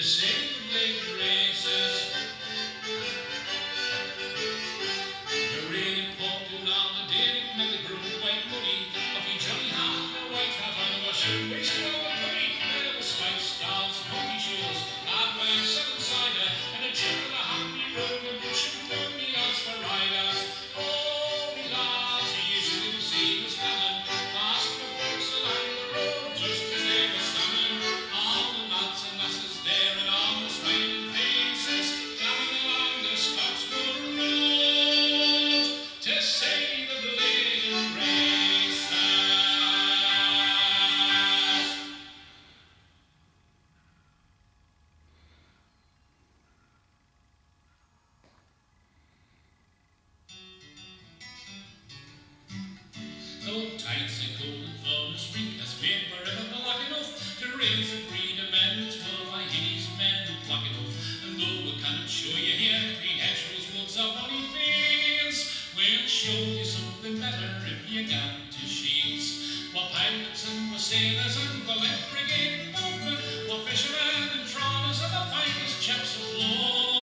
to same the graces.